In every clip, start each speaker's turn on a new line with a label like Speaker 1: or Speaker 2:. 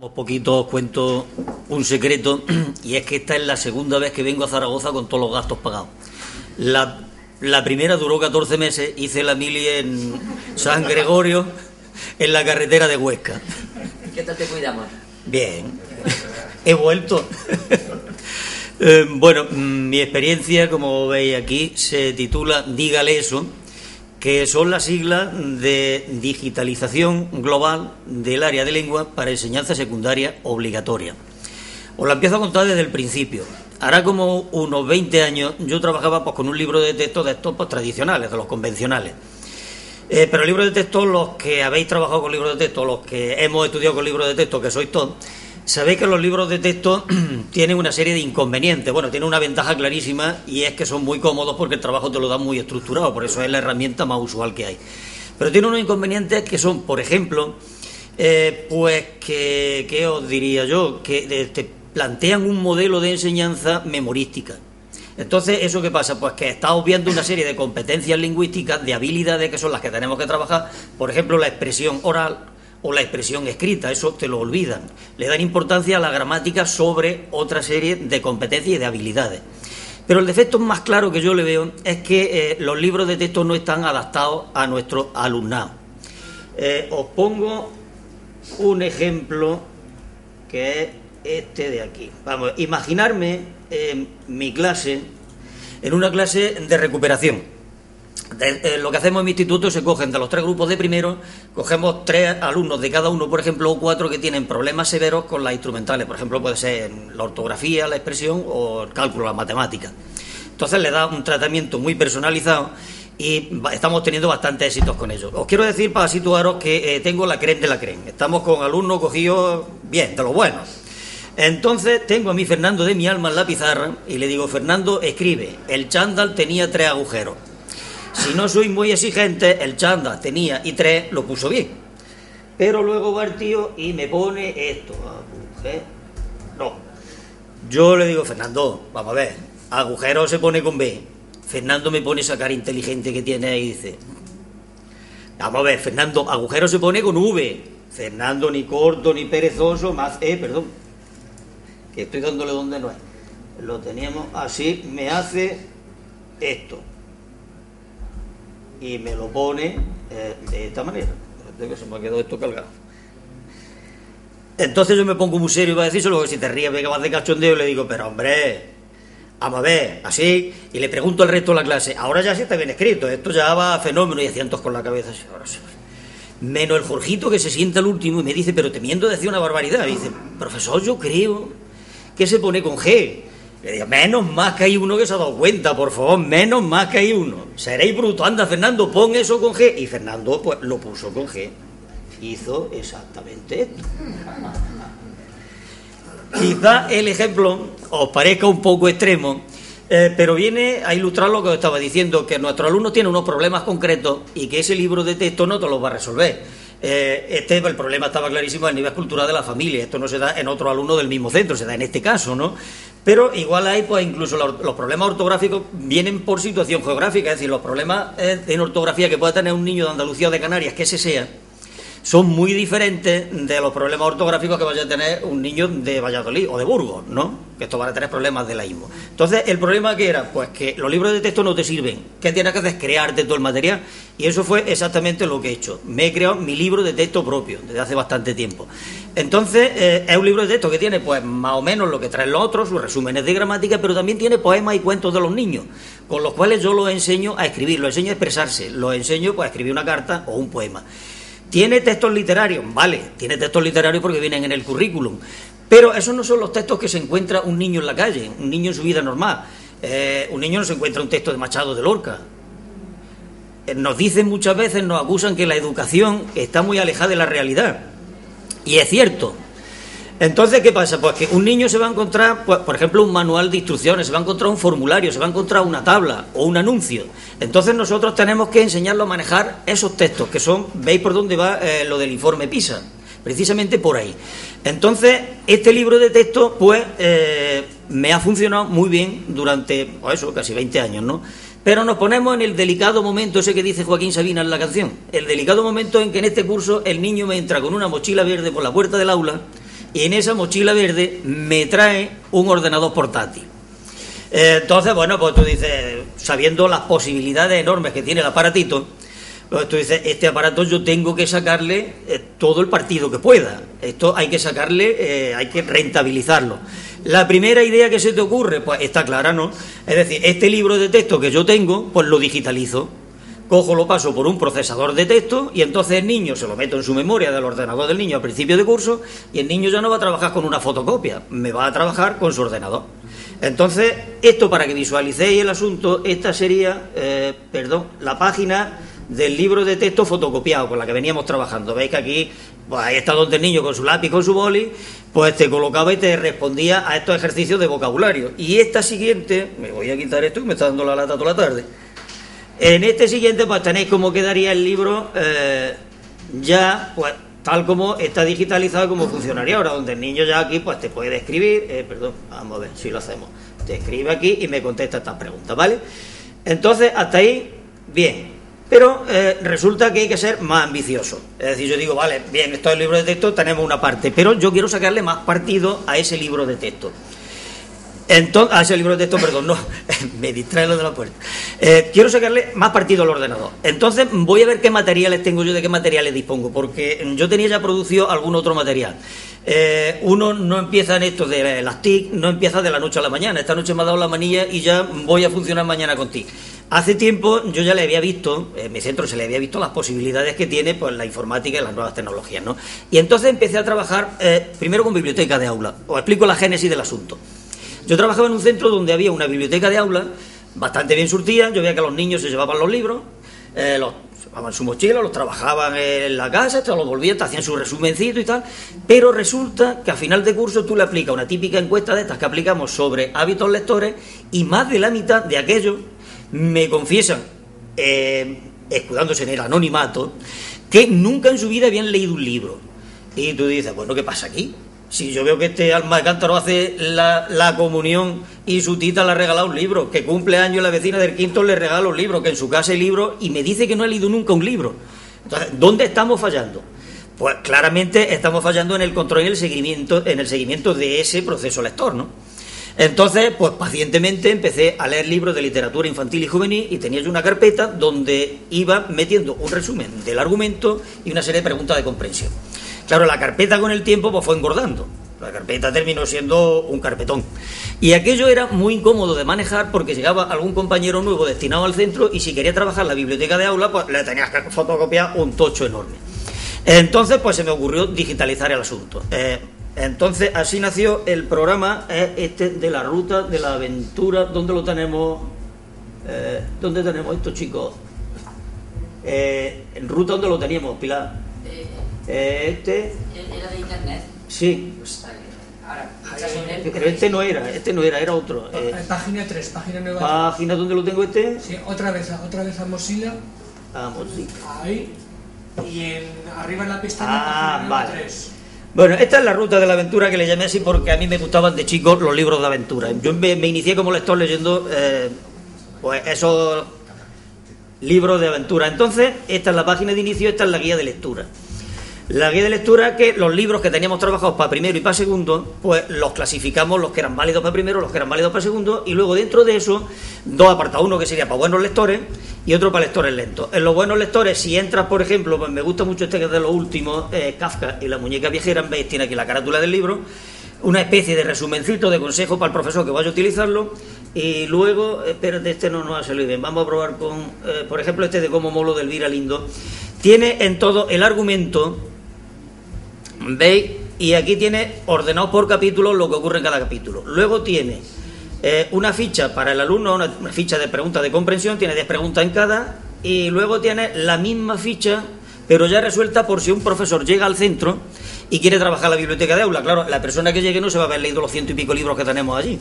Speaker 1: Un poquito os cuento un secreto y es que esta es la segunda vez que vengo a Zaragoza con todos los gastos pagados. La, la primera duró 14 meses, hice la mili en San Gregorio, en la carretera de Huesca.
Speaker 2: ¿Qué tal te cuidamos?
Speaker 1: Bien, he vuelto. Eh, bueno, mm, mi experiencia, como veis aquí, se titula Dígale eso que son las siglas de digitalización global del área de lengua para enseñanza secundaria obligatoria. Os la empiezo a contar desde el principio. Hará como unos 20 años yo trabajaba pues, con un libro de texto de estos pues, tradicionales, de los convencionales. Eh, pero el libro de texto, los que habéis trabajado con libros de texto, los que hemos estudiado con libros de texto, que sois todos, Sabéis que los libros de texto tienen una serie de inconvenientes. Bueno, tienen una ventaja clarísima y es que son muy cómodos porque el trabajo te lo da muy estructurado, por eso es la herramienta más usual que hay. Pero tiene unos inconvenientes que son, por ejemplo, eh, pues que, ¿qué os diría yo? Que te plantean un modelo de enseñanza memorística. Entonces, ¿eso qué pasa? Pues que está obviando una serie de competencias lingüísticas, de habilidades que son las que tenemos que trabajar, por ejemplo, la expresión oral, o la expresión escrita, eso te lo olvidan. Le dan importancia a la gramática sobre otra serie de competencias y de habilidades. Pero el defecto más claro que yo le veo es que eh, los libros de texto no están adaptados a nuestro alumnado. Eh, os pongo un ejemplo que es este de aquí. Vamos, imaginarme en mi clase, en una clase de recuperación eh, lo que hacemos en mi instituto se cogen de los tres grupos de primero, cogemos tres alumnos de cada uno, por ejemplo, o cuatro que tienen problemas severos con las instrumentales. Por ejemplo, puede ser la ortografía, la expresión o el cálculo, la matemática. Entonces le da un tratamiento muy personalizado y estamos teniendo bastantes éxitos con ello. Os quiero decir, para situaros, que eh, tengo la creen de la creen. Estamos con alumnos cogidos bien, de lo bueno. Entonces tengo a mi Fernando de mi alma en la pizarra y le digo, Fernando, escribe, el chándal tenía tres agujeros. Si no soy muy exigente, el chanda tenía y tres, lo puso bien. Pero luego va el tío y me pone esto. No. Yo le digo, Fernando, vamos a ver, agujero se pone con B. Fernando me pone esa cara inteligente que tiene y dice, vamos a ver, Fernando, agujero se pone con V. Fernando ni corto ni perezoso, más E, perdón. Que estoy dándole donde no es. Lo teníamos así, me hace esto y me lo pone eh, de esta manera. que se me ha quedado esto cargado. Entonces yo me pongo muy serio y va a decirse luego si te ríes, que vas de cachondeo, y le digo, pero hombre, vamos a ver, así, y le pregunto al resto de la clase, ahora ya sí está bien escrito, esto ya va a fenómeno, y cientos con la cabeza, así, ahora sí. Menos el Jorgito que se sienta el último y me dice, pero temiendo decir una barbaridad, y dice, profesor, yo creo que se pone con G. Le menos más que hay uno que se ha dado cuenta, por favor, menos más que hay uno. Seréis bruto, anda Fernando, pon eso con G. Y Fernando pues lo puso con G. Hizo exactamente esto. Quizá el ejemplo os parezca un poco extremo, eh, pero viene a ilustrar lo que os estaba diciendo, que nuestro alumno tiene unos problemas concretos y que ese libro de texto no te los va a resolver. Eh, este el problema estaba clarísimo a nivel cultural de la familia. Esto no se da en otro alumno del mismo centro, se da en este caso, ¿no? Pero igual hay, pues incluso los, problemas ortográficos vienen por situación geográfica, es decir, los problemas eh, en ortografía que pueda tener un niño de Andalucía o de Canarias, que ese sea, son muy diferentes de los problemas ortográficos que vaya a tener un niño de Valladolid o de Burgos, ¿no? Que estos van a tener problemas de la IMO. Entonces, el problema que era, pues que los libros de texto no te sirven. ¿Qué tienes que hacer? Es crearte todo el material. Y eso fue exactamente lo que he hecho. Me he creado mi libro de texto propio desde hace bastante tiempo. Entonces, eh, es un libro de texto que tiene, pues, más o menos lo que traen los otros, sus resúmenes de gramática, pero también tiene poemas y cuentos de los niños, con los cuales yo los enseño a escribir, los enseño a expresarse, los enseño pues, a escribir una carta o un poema. ¿Tiene textos literarios? Vale, tiene textos literarios porque vienen en el currículum. Pero esos no son los textos que se encuentra un niño en la calle, un niño en su vida normal. Eh, un niño no se encuentra un texto de Machado de Lorca. Eh, nos dicen muchas veces, nos acusan que la educación está muy alejada de la realidad. Y es cierto, entonces, ¿qué pasa? Pues que un niño se va a encontrar, pues, por ejemplo, un manual de instrucciones, se va a encontrar un formulario, se va a encontrar una tabla o un anuncio. Entonces nosotros tenemos que enseñarlo a manejar esos textos, que son, veis por dónde va eh, lo del informe PISA, precisamente por ahí. Entonces, este libro de texto, pues, eh, me ha funcionado muy bien durante, pues eso, casi 20 años, ¿no? Pero nos ponemos en el delicado momento, ese que dice Joaquín Sabina en la canción, el delicado momento en que en este curso el niño me entra con una mochila verde por la puerta del aula, y en esa mochila verde me trae un ordenador portátil. Eh, entonces, bueno, pues tú dices, sabiendo las posibilidades enormes que tiene el aparatito, pues tú dices, este aparato yo tengo que sacarle eh, todo el partido que pueda. Esto hay que sacarle, eh, hay que rentabilizarlo. La primera idea que se te ocurre, pues está clara, ¿no? Es decir, este libro de texto que yo tengo, pues lo digitalizo cojo, lo paso por un procesador de texto y entonces el niño se lo meto en su memoria del ordenador del niño al principio de curso y el niño ya no va a trabajar con una fotocopia, me va a trabajar con su ordenador. Entonces, esto para que visualicéis el asunto, esta sería, eh, perdón, la página del libro de texto fotocopiado con la que veníamos trabajando. Veis que aquí, pues ahí está donde el niño con su lápiz, con su boli, pues te colocaba y te respondía a estos ejercicios de vocabulario. Y esta siguiente, me voy a quitar esto y me está dando la lata toda la tarde. En este siguiente, pues tenéis cómo quedaría el libro eh, ya, pues tal como está digitalizado, como funcionaría ahora, donde el niño ya aquí, pues te puede escribir, eh, perdón, vamos a ver si lo hacemos, te escribe aquí y me contesta estas preguntas, ¿vale? Entonces, hasta ahí, bien. Pero eh, resulta que hay que ser más ambicioso. Es decir, yo digo, vale, bien, esto es el libro de texto, tenemos una parte, pero yo quiero sacarle más partido a ese libro de texto. Entonces, ah, ese libro de texto, perdón, no, me distrae lo de la puerta. Eh, quiero sacarle más partido al ordenador. Entonces, voy a ver qué materiales tengo yo, de qué materiales dispongo, porque yo tenía ya producido algún otro material. Eh, uno no empieza en esto de las TIC, no empieza de la noche a la mañana. Esta noche me ha dado la manilla y ya voy a funcionar mañana con TIC. Hace tiempo yo ya le había visto, en mi centro se le había visto las posibilidades que tiene pues, la informática y las nuevas tecnologías. ¿no? Y entonces empecé a trabajar eh, primero con biblioteca de aula. Os explico la génesis del asunto. Yo trabajaba en un centro donde había una biblioteca de aula bastante bien surtida. Yo veía que los niños se llevaban los libros, eh, los llevaban su mochila, los trabajaban en la casa, te los volvían, te hacían su resumencito y tal. Pero resulta que a final de curso tú le aplicas una típica encuesta de estas que aplicamos sobre hábitos lectores y más de la mitad de aquellos me confiesan, eh, escudándose en el anonimato, que nunca en su vida habían leído un libro. Y tú dices, bueno, ¿qué pasa aquí? Si yo veo que este alma de cántaro hace la, comunión y su tita le ha regalado un libro, que cumple años la vecina del quinto le regala un libro, que en su casa hay libros y me dice que no ha leído nunca un libro. Entonces, ¿dónde estamos fallando? Pues claramente estamos fallando en el control y el seguimiento, en el seguimiento de ese proceso lector, ¿no? Entonces, pues pacientemente empecé a leer libros de literatura infantil y juvenil y tenía yo una carpeta donde iba metiendo un resumen del argumento y una serie de preguntas de comprensión. Claro, la carpeta con el tiempo pues fue engordando. La carpeta terminó siendo un carpetón. Y aquello era muy incómodo de manejar porque llegaba algún compañero nuevo destinado al centro y si quería trabajar la biblioteca de aula, pues le tenías que fotocopiar un tocho enorme. Entonces, pues se me ocurrió digitalizar el asunto. Eh, entonces, así nació el programa este de la ruta de la aventura. ¿Dónde lo tenemos? Eh, ¿Dónde tenemos esto, chicos? Eh, en ruta, ¿dónde lo teníamos, Pilar? Eh, este.
Speaker 2: ¿Era de internet?
Speaker 1: Sí. Pero este no era, este no era, era otro.
Speaker 3: Eh, página 3, página nueva.
Speaker 1: ¿Página dónde lo tengo este?
Speaker 3: Sí, otra vez, otra vez a Mozilla.
Speaker 1: A Mozilla.
Speaker 3: Ahí. Y en, arriba en la pestaña,
Speaker 1: ah, vale. 3. Bueno, esta es la ruta de la aventura que le llamé así porque a mí me gustaban de chicos los libros de aventura. Yo me, inicié como lector leyendo eh, pues esos libros de aventura. Entonces, esta es la página de inicio, esta es la guía de lectura. La guía de lectura que los libros que teníamos trabajados para primero y para segundo, pues los clasificamos los que eran válidos para primero, los que eran válidos para segundo, y luego dentro de eso, dos apartados, uno que sería para buenos lectores y otro para lectores lentos. En los buenos lectores, si entras, por ejemplo, pues me gusta mucho este que es de los últimos, Kafka y la muñeca viajera, veis, tiene aquí la carátula del libro, una especie de resumencito de consejo para el profesor que vaya a utilizarlo, y luego, espérate, este no nos ha salido bien, vamos a probar con, eh, por ejemplo, este de cómo molo del Vira Lindo. Tiene en todo el argumento ¿Veis? Y aquí tiene ordenado por capítulo lo que ocurre en cada capítulo. Luego tiene eh, una ficha para el alumno, una, ficha de preguntas de comprensión, tiene 10 preguntas en cada, y luego tiene la misma ficha, pero ya resuelta por si un profesor llega al centro y quiere trabajar la biblioteca de aula. Claro, la persona que llegue no se va a haber leído los ciento y pico libros que tenemos allí.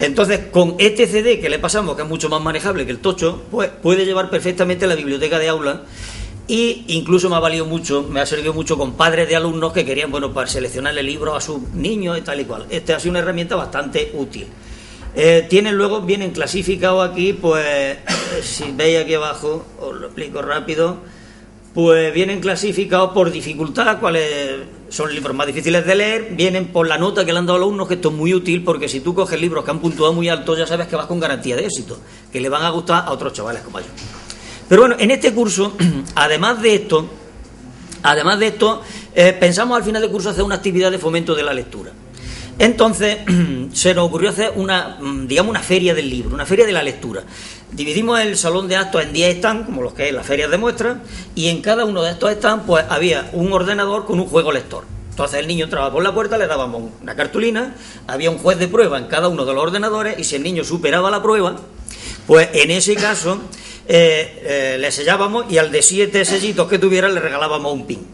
Speaker 1: Entonces, con este CD que le pasamos, que es mucho más manejable que el tocho, pues puede llevar perfectamente la biblioteca de aula y incluso me ha valido mucho, me ha servido mucho con padres de alumnos que querían, bueno, para seleccionarle libros a sus niños y tal y cual. Este ha sido una herramienta bastante útil. Eh, tienen luego, vienen clasificados aquí, pues, si veis aquí abajo, os lo explico rápido, pues vienen clasificados por dificultad, cuáles son libros más difíciles de leer, vienen por la nota que le han dado a los alumnos, que esto es muy útil porque si tú coges libros que han puntuado muy alto, ya sabes que vas con garantía de éxito, que le van a gustar a otros chavales como yo. Pero bueno, en este curso, además de esto, además de esto, eh, pensamos al final del curso hacer una actividad de fomento de la lectura. Entonces se nos ocurrió hacer una, mm, digamos, una feria del libro, una feria de la lectura. Dividimos el salón de actos en 10 stands, como los que es las ferias de muestras, y en cada uno de estos stands pues había un ordenador con un juego lector. Entonces el niño entraba por la puerta, le dábamos una cartulina, había un juez de prueba en cada uno de los ordenadores, y si el niño superaba la prueba, pues en ese caso eh, eh, le sellábamos y al de siete sellitos que tuviera le regalábamos un pin.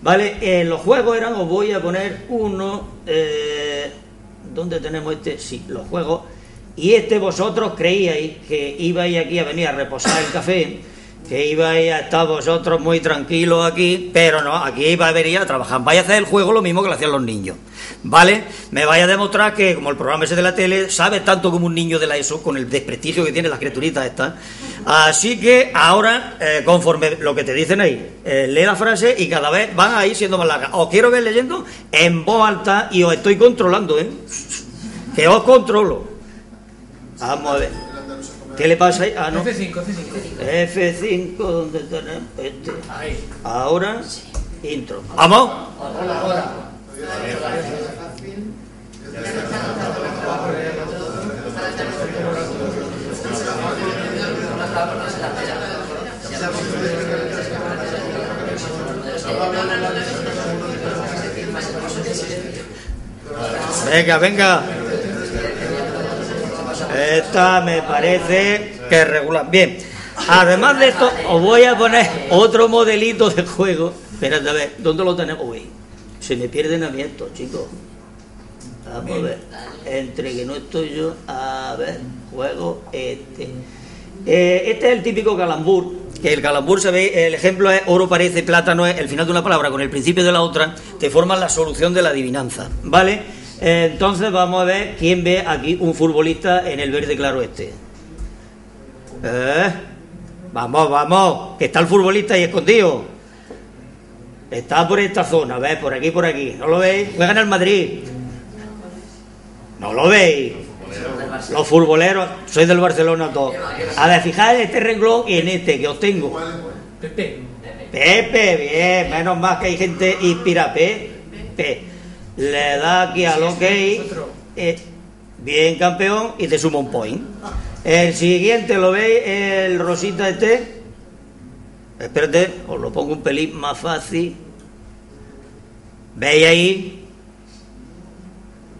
Speaker 1: ¿Vale? Eh, los juegos eran, os voy a poner uno. ¿Dónde tenemos este? Sí, los juegos. Y este vosotros creíais que ibais aquí a venir a reposar el café que ibais a estar vosotros muy tranquilos aquí, pero no, aquí iba a venir a trabajar. Vais a hacer el juego lo mismo que lo hacían los niños, ¿vale? Me vais a demostrar que, como el programa ese de la tele, sabes tanto como un niño de la ESO, con el desprestigio que tienen las criaturitas estas. Así que ahora, eh, conforme lo que te dicen ahí, eh, lee la frase y cada vez van a ir siendo más largas. Os quiero ver leyendo en voz alta y os estoy controlando, ¿eh? Que os controlo. Vamos a ver. ¿Qué le pasa ahí? Ah, no.
Speaker 3: F5, F5.
Speaker 1: F5, ¿dónde tenemos? Este.
Speaker 3: Ahí.
Speaker 1: Ahora, intro. ¡Vamos! Venga, venga. Esta me parece que es regular. Bien, además de esto, os voy a poner otro modelito de juego. Espérate, a ver, ¿dónde lo tenemos? Uy, se me pierden a mí estos, chicos. Vamos a ver, entre que no estoy yo, a ver, juego este. Eh, este es el típico calambur, que el calambur ve, el ejemplo es oro parece, plátano es el final de una palabra con el principio de la otra, te forman la solución de la adivinanza, ¿vale? Entonces vamos a ver quién ve aquí un futbolista en el verde claro este. Eh, vamos, vamos, que está el futbolista ahí escondido. Está por esta zona, ¿ves? Por aquí, por aquí. ¿No lo veis? Juegan el Madrid. ¿No lo veis? Los futboleros, sois del Barcelona todos. A ver, fijaos en este renglón y en este que os tengo.
Speaker 3: Pepe.
Speaker 1: Pepe, bien, menos mal que hay gente inspira. Pepe, le da aquí al OK, eh, bien campeón y te suma un point. El siguiente, ¿lo veis? El rosita este. Espérate, os lo pongo un pelín más fácil. ¿Veis ahí?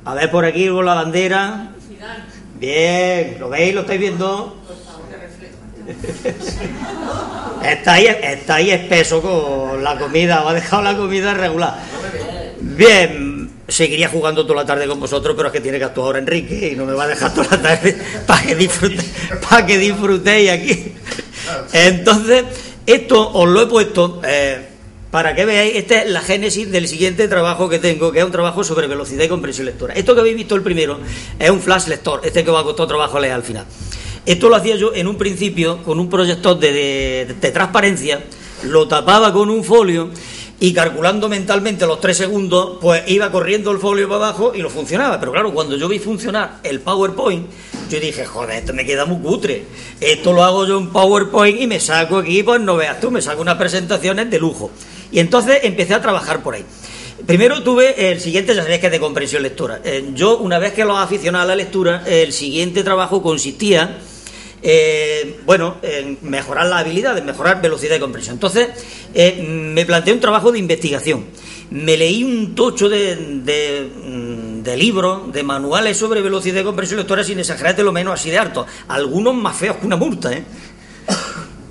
Speaker 1: A ver por aquí con la bandera. Bien, ¿lo veis? ¿Lo estáis viendo? Está ahí, está ahí espeso con la comida, os ha dejado la comida regular. Bien, seguiría jugando toda la tarde con vosotros, pero es que tiene que actuar ahora Enrique y no me va a dejar toda la tarde para que disfrute, para que disfrutéis aquí. Entonces, esto os lo he puesto eh, para que veáis, esta es la génesis del siguiente trabajo que tengo, que es un trabajo sobre velocidad y comprensión lectora. Esto que habéis visto el primero es un flash lector, este que os ha costado trabajo leer al final. Esto lo hacía yo en un principio con un proyector de- de transparencia, lo tapaba con un folio y calculando mentalmente los tres segundos, pues iba corriendo el folio para abajo y lo funcionaba. Pero claro, cuando yo vi funcionar el PowerPoint, yo dije, joder, esto me queda muy cutre. Esto lo hago yo en PowerPoint y me saco aquí, pues no veas tú, me saco unas presentaciones de lujo. Y entonces empecé a trabajar por ahí. Primero tuve el siguiente, ya sabéis que es de comprensión lectora. Eh, yo, una vez que los aficionaba a la lectura, el siguiente trabajo consistía eh, bueno, en mejorar la habilidad, en mejorar velocidad y comprensión. Entonces, eh, me planteé un trabajo de investigación. Me leí un tocho de, de, mm, de libros, de manuales sobre velocidad y comprensión lectora, sin exagerarte lo menos así de harto. Algunos más feos que una multa, ¿eh?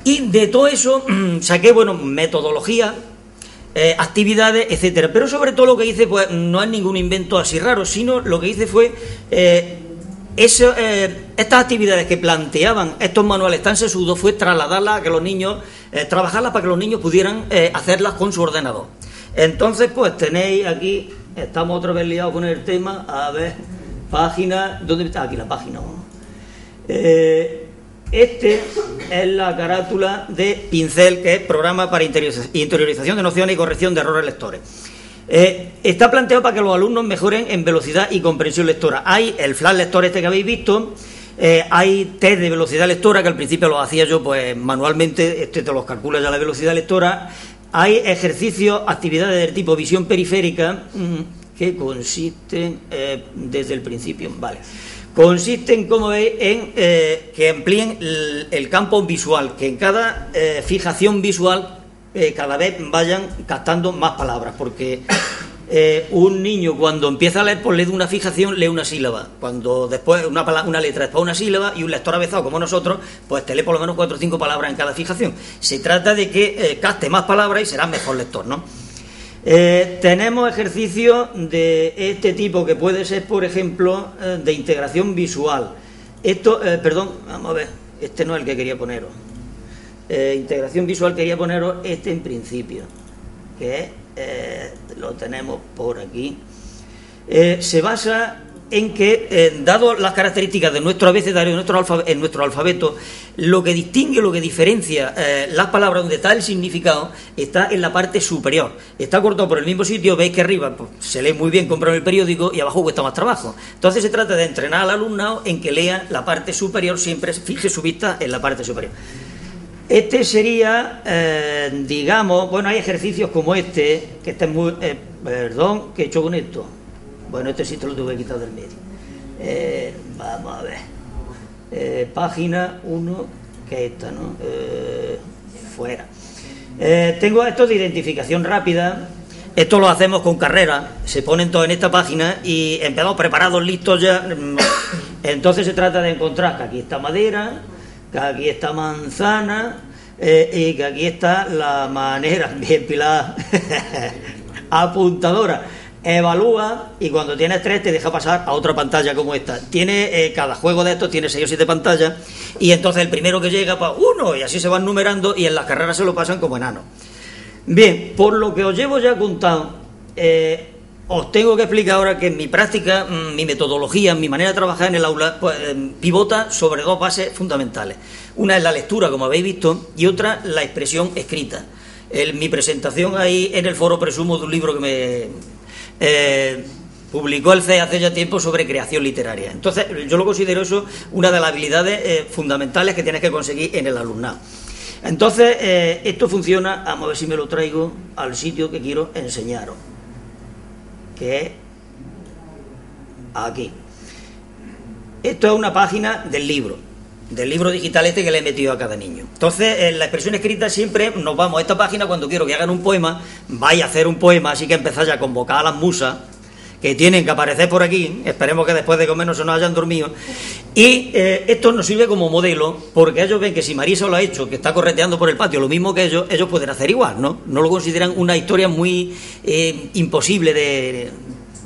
Speaker 1: Y de todo eso mm, saqué, bueno, metodología, eh, actividades, etcétera. Pero sobre todo lo que hice, pues no es ningún invento así raro, sino lo que hice fue eso, eh, estas actividades que planteaban estos manuales tan sesudos fue trasladarlas a que los niños, eh, trabajarlas para que los niños pudieran eh, hacerlas con su ordenador. Entonces, pues tenéis aquí, estamos otra vez liados con el tema, a ver, página, ¿dónde está? Aquí la página. este es la carátula de Pincel, que es programa para interioriza- interiorización de nociones y corrección de errores lectores. Eh, está planteado para que los alumnos mejoren en velocidad y comprensión lectora. Hay el flash lector este que habéis visto, eh, hay test de velocidad lectora que al principio los hacía yo pues manualmente, este te los calcula ya la velocidad lectora. Hay ejercicios, actividades del tipo visión periférica que consisten eh, desde el principio, vale. Consisten, como veis, en que amplíen el, campo visual, que en cada fijación visual eh, cada vez vayan captando más palabras, porque eh, un niño cuando empieza a leer, pues lee de una fijación, lee una sílaba. Cuando después una, una letra, después una sílaba, y un lector avezado como nosotros, pues te lee por lo menos cuatro o cinco palabras en cada fijación. Se trata de que eh, capte más palabras y será mejor lector, ¿no? Eh, tenemos ejercicios de este tipo que puede ser, por ejemplo, de integración visual. Esto, perdón, vamos a ver, este no es el que quería poneros. Eh, integración visual quería poneros este en principio, que eh, lo tenemos por aquí. Eh, se basa en que, dado las características de nuestro abecedario, nuestro alfa- en nuestro alfabeto, lo que distingue, lo que diferencia las palabras donde está el significado, está en la parte superior. Está cortado por el mismo sitio, veis que arriba pues, se lee muy bien comprar el periódico y abajo cuesta más trabajo. Entonces se trata de entrenar al alumnado en que lea la parte superior, siempre fije su vista en la parte superior. Este sería, eh, digamos, bueno, hay ejercicios como este, que este es muy, eh, perdón, ¿qué he hecho con esto? Bueno, este sí te lo tuve que quitar del medio. Eh, vamos a ver. Página 1, que es esta, ¿no? Fuera. Tengo esto de identificación rápida. Esto lo hacemos con carrera. Se ponen todos en esta página y empezamos preparados, listos ya. Entonces se trata de encontrar que aquí está madera, que aquí está manzana eh, y que aquí está la manera, bien Pilar, apuntadora. Evalúa y cuando tienes tres te deja pasar a otra pantalla como esta. Tiene eh, cada juego de estos tiene seis o siete pantallas y entonces el primero que llega pues uno y así se van numerando y en las carreras se lo pasan como enano. Bien, por lo que os llevo ya contado, eh, os tengo que explicar ahora que mi práctica, mm, mi metodología, mi manera de trabajar en el aula, pues, eh, pivota sobre dos bases fundamentales. Una es la lectura, como habéis visto, y otra la expresión escrita. El- mi presentación ahí en el foro presumo de un libro que me eh, publicó el CE hace ya tiempo sobre creación literaria. Entonces, yo lo considero eso una de las habilidades eh, fundamentales que tienes que conseguir en el alumnado. Entonces, eh, esto funciona, vamos a ver si me lo traigo al sitio que quiero enseñaros, que es aquí. Esto es una página del libro, del libro digital este que le he metido a cada niño. Entonces, en la expresión escrita siempre nos vamos a esta página cuando quiero que hagan un poema, vaya a hacer un poema, así que empezar ya a convocar a las musas que tienen que aparecer por aquí, esperemos que después de comer no se nos hayan dormido, y eh, esto nos sirve como modelo, porque ellos ven que si Marisa lo ha hecho, que está correteando por el patio, lo mismo que ellos, ellos pueden hacer igual, ¿no? No lo consideran una historia muy eh, imposible de,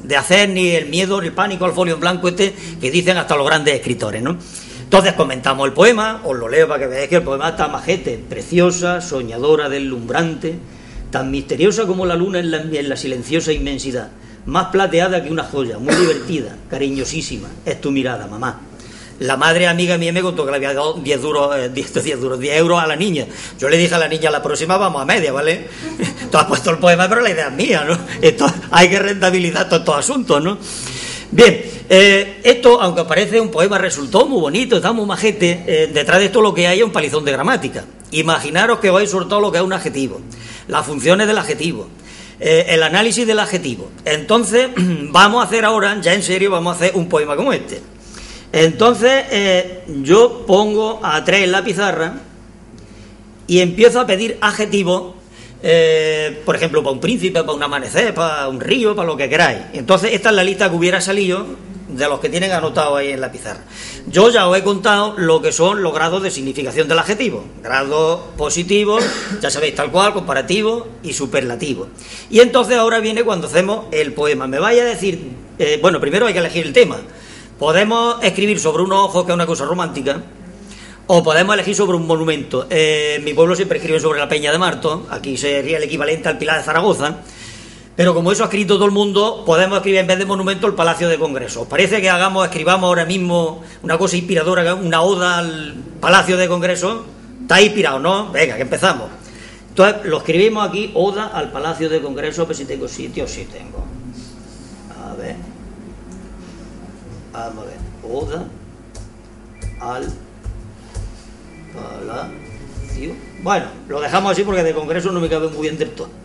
Speaker 1: de hacer, ni el miedo, ni el pánico al folio en blanco este, que dicen hasta los grandes escritores, ¿no? Entonces comentamos el poema, os lo leo para que veáis que el poema está majete, preciosa, soñadora, deslumbrante, tan misteriosa como la luna en la, en la silenciosa inmensidad, más plateada que una joya, muy divertida, cariñosísima, es tu mirada, mamá. La madre amiga mía me contó que le había dado 10 duros, eh, 10, 10 duros, 10 euros a la niña. Yo le dije a la niña, la próxima vamos a media, ¿vale? Tú has puesto el poema, pero la idea es mía, ¿no? Esto, hay que rentabilizar todos estos asuntos, ¿no? Bien, eh, esto, aunque parece un poema, resultó muy bonito, está muy majete. eh, detrás de esto lo que hay es un palizón de gramática. Imaginaros que vais sobre todo lo que es un adjetivo, las funciones del adjetivo, eh, el análisis del adjetivo. Entonces, vamos a hacer ahora, ya en serio, vamos a hacer un poema como este. Entonces, eh, yo pongo a tres en la pizarra y empiezo a pedir adjetivos, eh, por ejemplo, para un príncipe, para un amanecer, para un río, para lo que queráis. Entonces, esta es la lista que hubiera salido de los que tienen anotado ahí en la pizarra. Yo ya os he contado lo que son los grados de significación del adjetivo. Grados positivos, ya sabéis, tal cual, comparativo y superlativo. Y entonces ahora viene cuando hacemos el poema. Me vaya a decir, eh, bueno, primero hay que elegir el tema. Podemos escribir sobre unos ojos, que es una cosa romántica, o podemos elegir sobre un monumento. Eh, mi pueblo siempre escriben sobre la Peña de Marto, aquí sería el equivalente al Pilar de Zaragoza, pero como eso ha escrito todo el mundo, podemos escribir en vez de monumento el Palacio de Congreso. ¿Os parece que hagamos, escribamos ahora mismo una cosa inspiradora, una oda al Palacio de Congreso? Está inspirado, ¿no? Venga, que empezamos. Entonces, lo escribimos aquí, Oda al Palacio de Congreso, ver si tengo sitio, sí tengo. A ver. Vamos a ver. Oda al Palacio. Bueno, lo dejamos así porque de Congreso no me cabe muy bien del todo.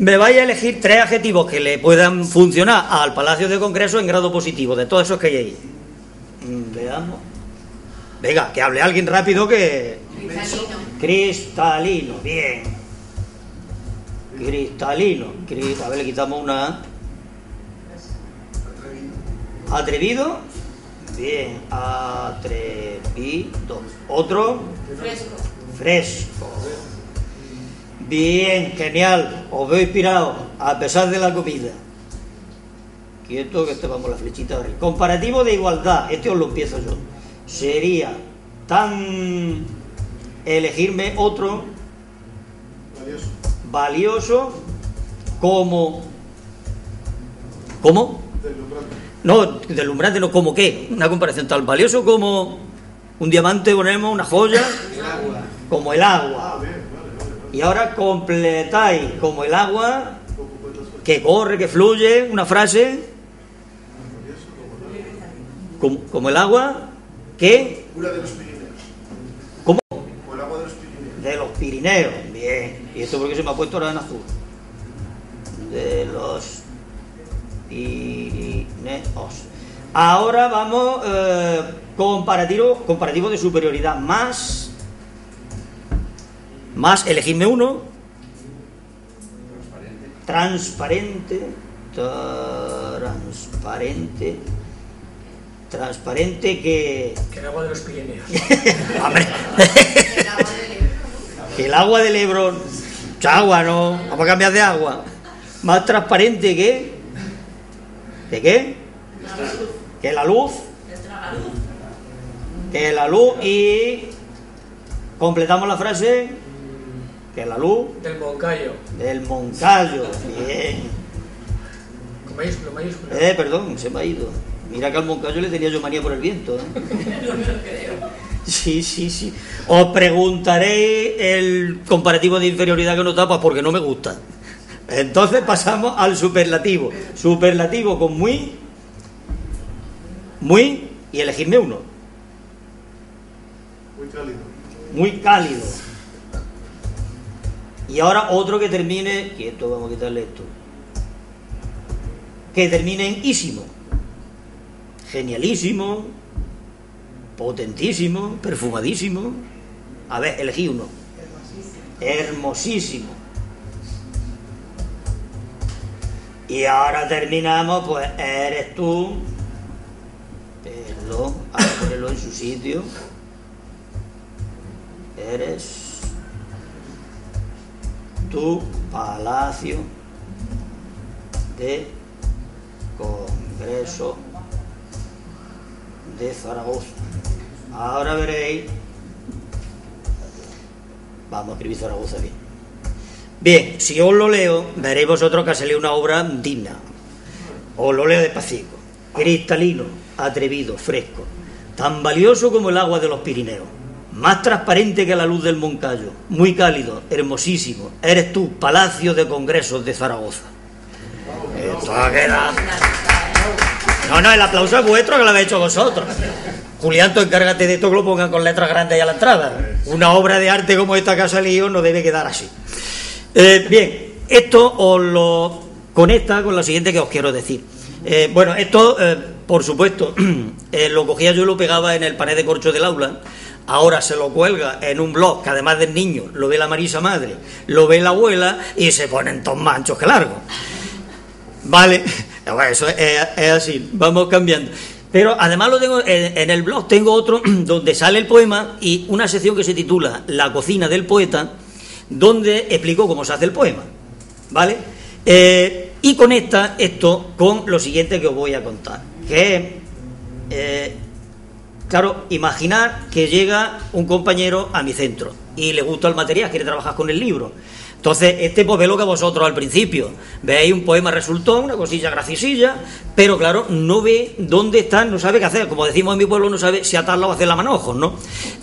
Speaker 1: Me vais a elegir tres adjetivos que le puedan funcionar al Palacio de Congreso en grado positivo, de todos esos que hay ahí. Mm, Veamos. Venga, que hable alguien rápido que... Cristalino, bien. Cristalino. Cri- A ver, le quitamos una. Atrevido. Bien. Atrevido. Otro.
Speaker 4: Fresco.
Speaker 1: Fresco. Bien, genial. Os veo inspirado, a pesar de la comida. Quieto que este vamos la flechita de arriba. Comparativo de igualdad. Este os lo empiezo yo. Sería tan elegirme otro
Speaker 5: Valioso.
Speaker 1: valioso como ¿cómo?
Speaker 5: Deslumbrante.
Speaker 1: no deslumbrante no como qué una comparación tan valioso como un diamante ponemos una joya como el agua
Speaker 5: Ah, bien, vale, vale, vale.
Speaker 1: Y ahora completáis como el agua que corre que fluye una frase
Speaker 5: como
Speaker 1: como, como el agua que
Speaker 5: Cura de los Pirineos.
Speaker 1: ¿cómo?
Speaker 5: O el agua de los Pirineos.
Speaker 1: de los Pirineos bien y esto porque se me ha puesto ahora en azul de los Pirineos ahora vamos eh, comparativo comparativo de superioridad más más elegidme uno transparente transparente transparente que
Speaker 3: Que el agua de los Pirineos.
Speaker 1: Hombre, que el agua del Ebro, mucha agua, ¿no? Vamos a cambiar de agua. Más transparente que. ¿De qué? Que la luz. Que la luz y. Completamos la frase. Que la luz
Speaker 3: Del Moncayo.
Speaker 1: del Moncayo. Bien.
Speaker 3: Con mayúscula, mayúscula.
Speaker 1: Eh, perdón, se me ha ido. Mira que al Moncayo le tenía yo manía por el viento. ¿eh? Sí, sí, sí. Os preguntaréis el comparativo de inferioridad que no tapa porque no me gusta. Entonces pasamos al superlativo. Superlativo con muy, muy, y elegidme uno.
Speaker 5: Muy cálido.
Speaker 1: Muy cálido. Y ahora otro que termine, quieto, vamos a quitarle esto. Que termine en ísimo. Genialísimo, potentísimo, perfumadísimo. A ver, elegí uno. Hermosísimo. Y ahora terminamos, pues eres tú. Perdón, a ponerlo en su sitio. Eres tu palacio de Congreso de Zaragoza. Ahora veréis. Vamos a escribir Zaragoza bien. Bien, si os lo leo, veréis vosotros que ha salido una obra digna. Os lo leo despacito. Cristalino, atrevido, fresco, tan valioso como el agua de los Pirineos, más transparente que la luz del Moncayo, muy cálido, hermosísimo. Eres tú, Palacio de Congresos de Zaragoza. Esto ha quedado. No, no, el aplauso es vuestro que lo habéis hecho vosotros. Julián, tú encárgate de esto que lo pongan con letras grandes ahí a la entrada. Una obra de arte como esta que ha salido no debe quedar así. Eh, bien, esto os lo conecta con la siguiente que os quiero decir. Eh, bueno, esto, eh, por supuesto, lo cogía yo y lo pegaba en el panel de corcho del aula. Ahora se lo cuelga en un blog que además del niño lo ve la Marisa madre, lo ve la abuela y se ponen todos manchos que largos. Vale, eso es, así, vamos cambiando. Pero además lo tengo en, el blog, tengo otro donde sale el poema y una sección que se titula La cocina del poeta, donde explico cómo se hace el poema. ¿Vale? Eh, y conecta esto con lo siguiente que os voy a contar, que eh, claro, imaginar que llega un compañero a mi centro y le gusta el material, quiere trabajar con el libro. Entonces, este pues ve lo que vosotros al principio. Veis un poema resultó, una cosilla graciosilla, pero claro, no ve dónde está, no sabe qué hacer. Como decimos en mi pueblo, no sabe si atarla o hacer la manojos, ¿no?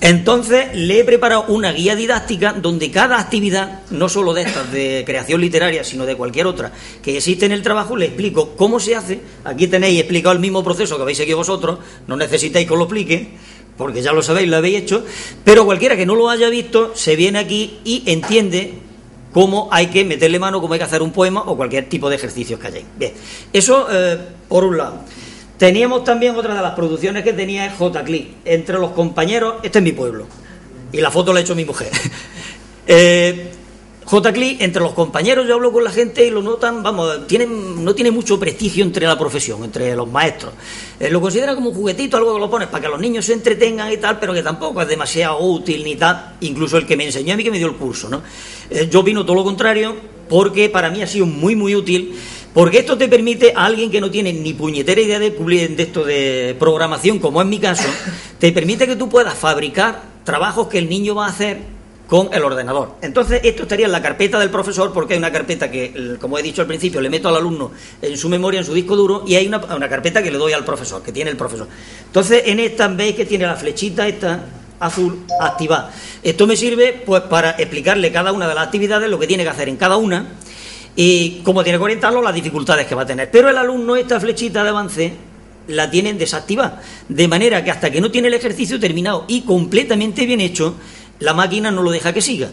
Speaker 1: Entonces, le he preparado una guía didáctica donde cada actividad, no solo de estas de creación literaria, sino de cualquier otra que existe en el trabajo, le explico cómo se hace. Aquí tenéis explicado el mismo proceso que habéis seguido vosotros, no necesitáis que os lo explique porque ya lo sabéis, lo habéis hecho, pero cualquiera que no lo haya visto se viene aquí y entiende cómo hay que meterle mano, cómo hay que hacer un poema o cualquier tipo de ejercicios que hayáis. Bien, eso eh, por un lado. Teníamos también otra de las producciones que tenía J. Click. Entre los compañeros, este es mi pueblo, y la foto la ha hecho mi mujer. eh, J. Entre los compañeros, yo hablo con la gente y lo notan, vamos, tienen, no tiene mucho prestigio entre la profesión, entre los maestros. Eh, lo consideran como un juguetito, algo que lo pones para que los niños se entretengan y tal, pero que tampoco es demasiado útil ni tal, incluso el que me enseñó a mí que me dio el curso, ¿no? Eh, yo opino todo lo contrario, porque para mí ha sido muy, muy útil, porque esto te permite a alguien que no tiene ni puñetera idea de, de esto de programación, como es mi caso, te permite que tú puedas fabricar trabajos que el niño va a hacer con el ordenador. Entonces, esto estaría en la carpeta del profesor, porque hay una carpeta que, como he dicho al principio, le meto al alumno en su memoria, en su disco duro, y hay una, una carpeta que le doy al profesor, que tiene el profesor. Entonces, en esta veis que tiene la flechita esta azul activada. Esto me sirve pues para explicarle cada una de las actividades, lo que tiene que hacer en cada una, y cómo tiene que orientarlo, las dificultades que va a tener. Pero el alumno, esta flechita de avance, la tiene desactivada. De manera que hasta que no tiene el ejercicio terminado y completamente bien hecho, la máquina no lo deja que siga.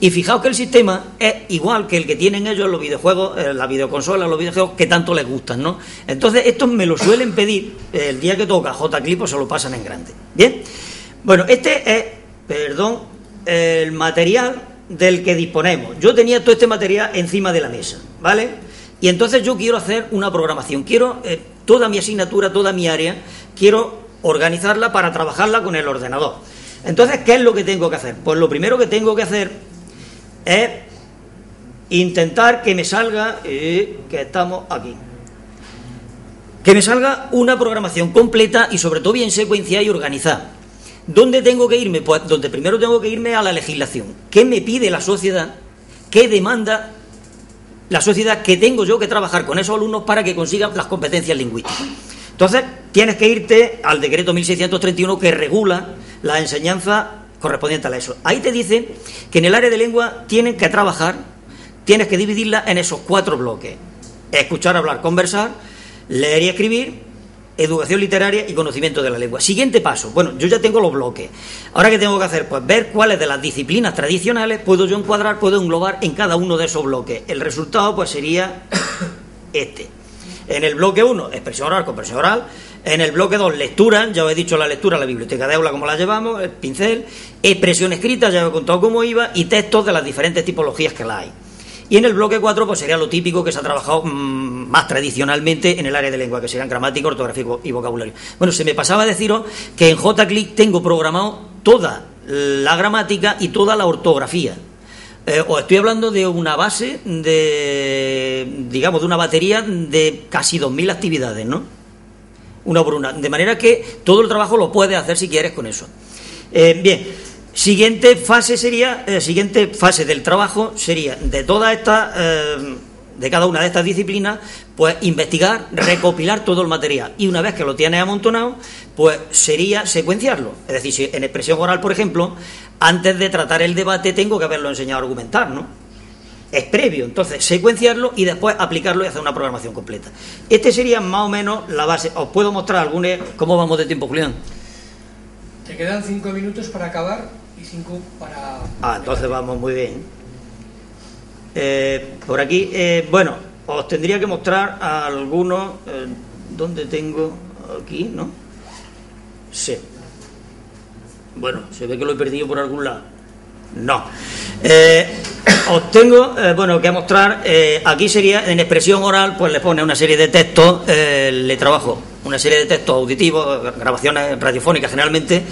Speaker 1: Y fijaos que el sistema es igual que el que tienen ellos los videojuegos, eh, la videoconsola, los videojuegos que tanto les gustan, ¿no? Entonces, estos me lo suelen pedir eh, el día que toca J-Clip, pues se lo pasan en grande. Bien, bueno, este es, perdón, el material del que disponemos. Yo tenía todo este material encima de la mesa, ¿vale? Y entonces yo quiero hacer una programación, quiero eh, toda mi asignatura, toda mi área, quiero organizarla para trabajarla con el ordenador. Entonces, ¿qué es lo que tengo que hacer? Pues lo primero que tengo que hacer es intentar que me salga, eh, que estamos aquí, que me salga una programación completa y sobre todo bien secuenciada y organizada. ¿Dónde tengo que irme? Pues donde primero tengo que irme a la legislación. ¿Qué me pide la sociedad? ¿Qué demanda la sociedad que tengo yo que trabajar con esos alumnos para que consigan las competencias lingüísticas? Entonces, tienes que irte al decreto 1631 que regula la enseñanza correspondiente a eso. Ahí te dice que en el área de lengua tienen que trabajar, tienes que dividirla en esos cuatro bloques. Escuchar, hablar, conversar, leer y escribir, educación literaria y conocimiento de la lengua. Siguiente paso. Bueno, yo ya tengo los bloques. Ahora qué tengo que hacer, pues ver cuáles de las disciplinas tradicionales puedo yo encuadrar, puedo englobar en cada uno de esos bloques. El resultado pues sería este. En el bloque 1, expresión oral, comprensión oral. En el bloque 2, lectura, ya os he dicho la lectura, la biblioteca de aula, como la llevamos, el pincel. Expresión escrita, ya os he contado cómo iba. Y textos de las diferentes tipologías que la hay. Y en el bloque 4, pues sería lo típico que se ha trabajado mmm, más tradicionalmente en el área de lengua, que serían gramática, ortografía y vocabulario. Bueno, se me pasaba deciros que en JClick tengo programado toda la gramática y toda la ortografía. Eh, os estoy hablando de una base de, digamos, de una batería de casi 2.000 actividades, ¿no? Una por una. De manera que todo el trabajo lo puedes hacer si quieres con eso. Eh, bien, siguiente fase sería, eh, siguiente fase del trabajo sería de todas estas, eh, de cada una de estas disciplinas, pues investigar, recopilar todo el material. Y una vez que lo tienes amontonado, pues sería secuenciarlo. Es decir, si en expresión oral, por ejemplo, antes de tratar el debate tengo que haberlo enseñado a argumentar, ¿no? Es previo, entonces secuenciarlo y después aplicarlo y hacer una programación completa. Este sería más o menos la base. Os puedo mostrar alguna. ¿Cómo vamos de tiempo, Julián?
Speaker 3: Te quedan cinco minutos para acabar y cinco para.
Speaker 1: Ah, entonces vamos muy bien. Eh, por aquí, eh, bueno, os tendría que mostrar a algunos. Eh, ¿Dónde tengo? Aquí, ¿no? Sí. Bueno, se ve que lo he perdido por algún lado. No. Eh, os tengo, eh, bueno, que mostrar, eh, aquí sería, en expresión oral, pues le pone una serie de textos, le trabajo una serie de textos auditivos, grabaciones radiofónicas generalmente,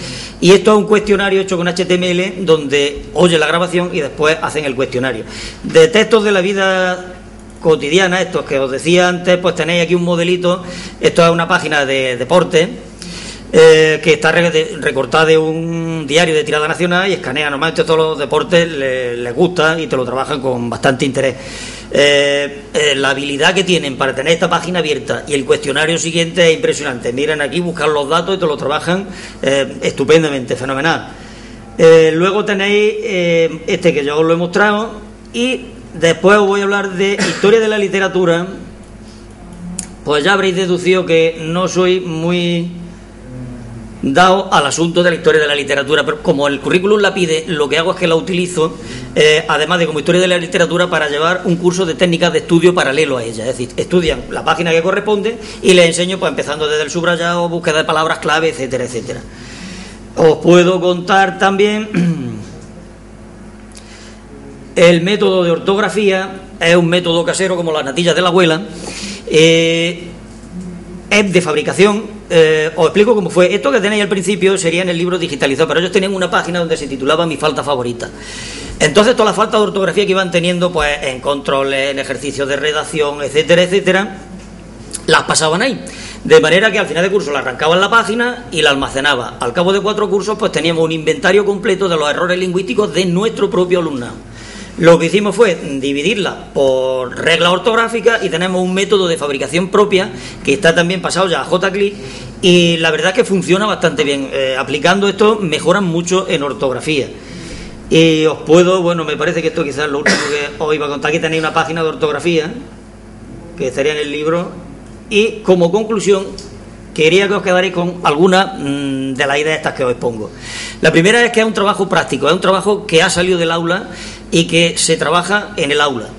Speaker 1: y esto es un cuestionario hecho con HTML, donde oye la grabación y después hacen el cuestionario. De textos de la vida cotidiana, estos que os decía antes, pues tenéis aquí un modelito, esto es una página de deporte, eh, que está recortada de un diario de tirada nacional y escanea. Normalmente todos los deportes le- les gusta y te lo trabajan con bastante interés. Eh, eh, la habilidad que tienen para tener esta página abierta y el cuestionario siguiente es impresionante. Miren aquí, buscan los datos y te lo trabajan estupendamente, fenomenal. Luego tenéis este que ya os lo he mostrado y después os voy a hablar de historia de la literatura. Pues ya habréis deducido que no soy muy dado al asunto de la historia de la literatura, pero como el currículum la pide, lo que hago es que la utilizo, eh, además de como historia de la literatura, para llevar un curso de técnicas de estudio paralelo a ella. Es decir, estudian la página que corresponde y les enseño, pues empezando desde el subrayado, búsqueda de palabras clave, etcétera, etcétera. Os puedo contar también el método de ortografía, es un método casero como las natillas de la abuela. Eh, es de fabricación. Eh, os explico cómo fue. Esto que tenéis al principio sería en el libro digitalizado, pero ellos tenían una página donde se titulaba Mi falta favorita. Entonces, todas las faltas de ortografía que iban teniendo, pues en controles, en ejercicios de redacción, etcétera, etcétera, las pasaban ahí. De manera que al final de curso la arrancaban la página y la almacenaba. Al cabo de cuatro cursos, pues teníamos un inventario completo de los errores lingüísticos de nuestro propio alumnado. Lo que hicimos fue dividirla por regla ortográfica y tenemos un método de fabricación propia que está también pasado ya a JCLIC y la verdad es que funciona bastante bien. Eh, aplicando esto mejoran mucho en ortografía. Y os puedo, bueno, me parece que esto quizás es lo último que os iba a contar. Aquí tenéis una página de ortografía que estaría en el libro. Y como conclusión, quería que os quedarais con alguna mm, de las ideas estas que os expongo. La primera es que es un trabajo práctico, es un trabajo que ha salido del aula y que se trabaja en el aula.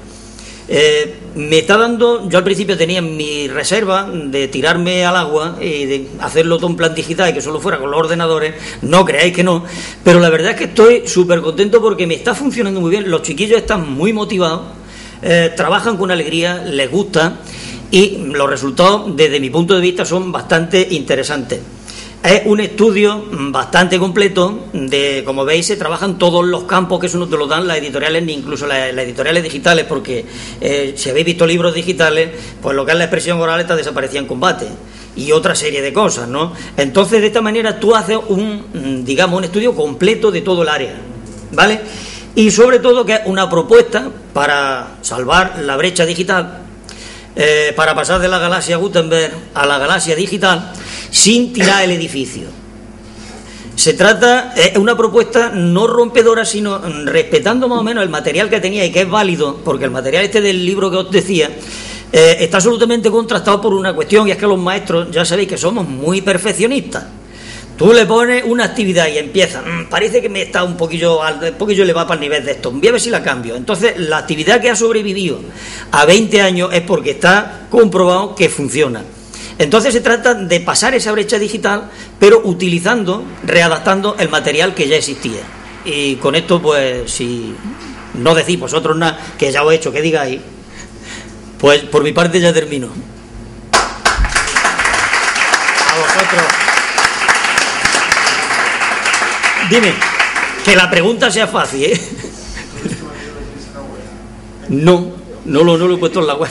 Speaker 1: Eh, me está dando, yo al principio tenía mi reserva de tirarme al agua y de hacerlo todo en plan digital y que solo fuera con los ordenadores, no creáis que no, pero la verdad es que estoy súper contento porque me está funcionando muy bien, los chiquillos están muy motivados, eh, trabajan con alegría, les gusta y los resultados desde mi punto de vista son bastante interesantes. Es un estudio bastante completo de, como veis, se trabajan todos los campos que eso no te lo dan las editoriales ni incluso las, editoriales digitales, porque eh, si habéis visto libros digitales, pues lo que es la expresión oral esta desaparecía en combate y otra serie de cosas, ¿no? Entonces, de esta manera tú haces un, digamos, un estudio completo de todo el área, ¿vale? Y sobre todo que es una propuesta para salvar la brecha digital eh, para pasar de la galaxia Gutenberg a la galaxia digital sin tirar el edificio. Se trata, es una propuesta no rompedora, sino mm, respetando más o menos el material que tenía y que es válido, porque el material este del libro que os decía eh, está absolutamente contrastado por una cuestión, y es que los maestros ya sabéis que somos muy perfeccionistas. Tú le pones una actividad y empieza, "Mm, parece que me está un poquillo, un poquillo elevado para el nivel de esto, voy a ver si la cambio. Entonces, la actividad que ha sobrevivido a 20 años es porque está comprobado que funciona. Entonces se trata de pasar esa brecha digital, pero utilizando, readaptando el material que ya existía. Y con esto, pues, si no decís vosotros nada, que ya os he hecho que digáis, pues por mi parte ya termino. A vosotros. Dime, que la pregunta sea fácil, ¿eh? No, no lo, no lo he puesto en la web.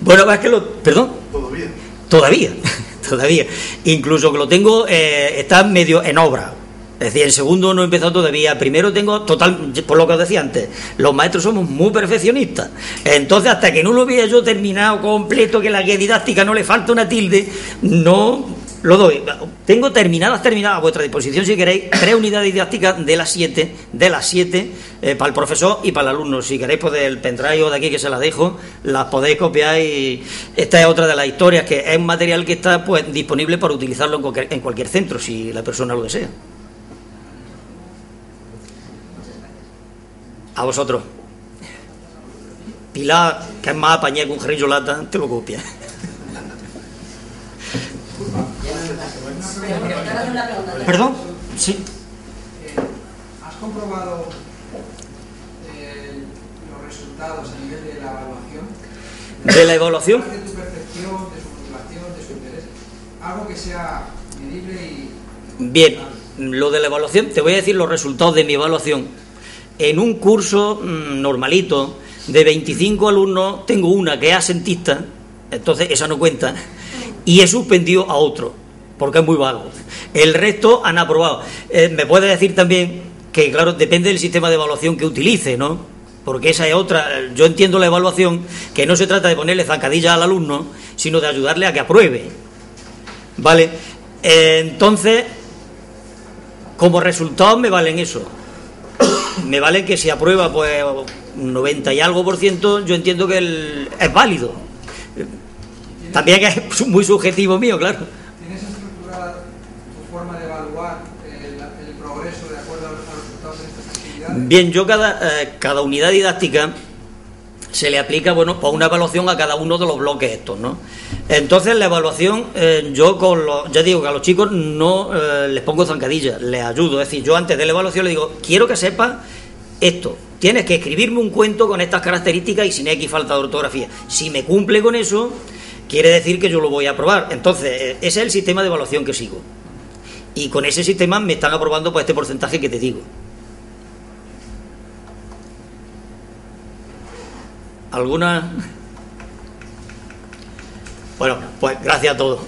Speaker 1: Bueno, es que lo... Perdón.
Speaker 5: Bien.
Speaker 1: Todavía, todavía. Incluso que lo tengo, eh, está medio en obra. Es decir, el segundo no he empezado todavía. Primero tengo total, por lo que os decía antes, los maestros somos muy perfeccionistas. Entonces, hasta que no lo vea yo terminado completo, que la guía didáctica no le falta una tilde, no lo doy. Tengo terminadas, terminadas a vuestra disposición, si queréis, tres unidades didácticas de las siete, de las siete, eh, para el profesor y para el alumno. Si queréis, pues del pendrive o de aquí que se las dejo, las podéis copiar y esta es otra de las historias, que es un material que está pues disponible para utilizarlo en cualquier, en cualquier centro, si la persona lo desea. A vosotros. Pilar, que es más apañada que un jarrillo lata, te lo copia. ¿Perdón? Sí.
Speaker 4: Eh, ¿Has comprobado eh, los resultados a nivel de la evaluación?
Speaker 1: ¿De la evaluación?
Speaker 4: De tu percepción, de su motivación, de su interés. Algo que sea medible y...
Speaker 1: Bien, lo de la evaluación, te voy a decir los resultados de mi evaluación. En un curso mm, normalito de 25 alumnos, tengo una que es asentista, entonces esa no cuenta, y he suspendido a otro. Porque es muy vago. El resto han aprobado. Eh, ¿Me puede decir también que, claro, depende del sistema de evaluación que utilice, ¿no? Porque esa es otra. Yo entiendo la evaluación que no se trata de ponerle zancadilla al alumno, sino de ayudarle a que apruebe. ¿Vale? Eh, entonces, como resultado me valen eso. Me vale que si aprueba, pues 90 y algo por ciento, yo entiendo que el- es válido. También es muy subjetivo mío, claro.
Speaker 4: ¿Tienes estructurada tu forma de evaluar el, el progreso de acuerdo a los, a los resultados en estas actividades?
Speaker 1: Bien, yo cada, eh, cada unidad didáctica se le aplica, bueno, pues una evaluación a cada uno de los bloques estos, ¿no? Entonces la evaluación, eh, yo con los, ya digo que a los chicos no eh, les pongo zancadillas, les ayudo, es decir, yo antes de la evaluación les digo, quiero que sepas esto, tienes que escribirme un cuento con estas características y sin X falta de ortografía. Si me cumple con eso, quiere decir que yo lo voy a aprobar. Entonces, ese es el sistema de evaluación que sigo. Y con ese sistema me están aprobando pues este porcentaje que te digo. ¿Alguna? Bueno, pues gracias a todos.